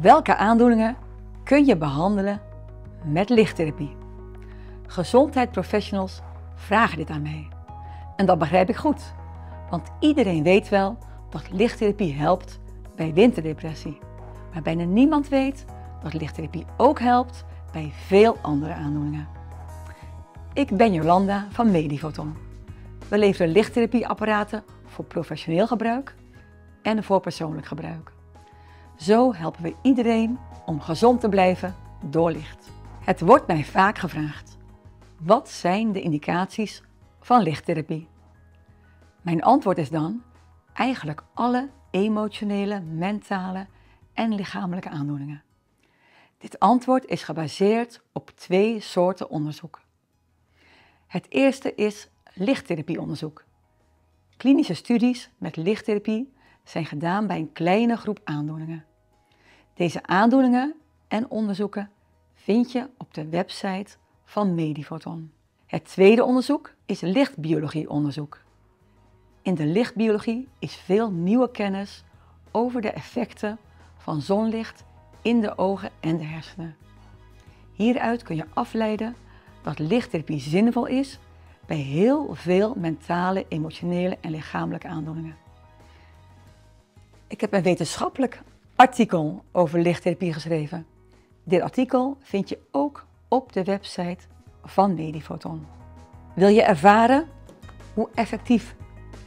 Welke aandoeningen kun je behandelen met lichttherapie? Gezondheidsprofessionals vragen dit aan mij. En dat begrijp ik goed, want iedereen weet wel dat lichttherapie helpt bij winterdepressie. Maar bijna niemand weet dat lichttherapie ook helpt bij veel andere aandoeningen. Ik ben Jolanda van Medifoton. We leveren lichttherapieapparaten voor professioneel gebruik en voor persoonlijk gebruik. Zo helpen we iedereen om gezond te blijven door licht. Het wordt mij vaak gevraagd: wat zijn de indicaties van lichttherapie? Mijn antwoord is dan eigenlijk alle emotionele, mentale en lichamelijke aandoeningen. Dit antwoord is gebaseerd op twee soorten onderzoek. Het eerste is lichttherapieonderzoek. Klinische studies met lichttherapie zijn gedaan bij een kleine groep aandoeningen. Deze aandoeningen en onderzoeken vind je op de website van Medifoton. Het tweede onderzoek is lichtbiologieonderzoek. In de lichtbiologie is veel nieuwe kennis over de effecten van zonlicht in de ogen en de hersenen. Hieruit kun je afleiden dat lichttherapie zinvol is bij heel veel mentale, emotionele en lichamelijke aandoeningen. Ik heb een wetenschappelijk artikel over lichttherapie geschreven. Dit artikel vind je ook op de website van Medifoton. Wil je ervaren hoe effectief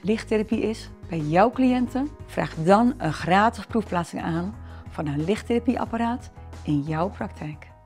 lichttherapie is bij jouw cliënten? Vraag dan een gratis proefplaatsing aan van een lichttherapieapparaat in jouw praktijk.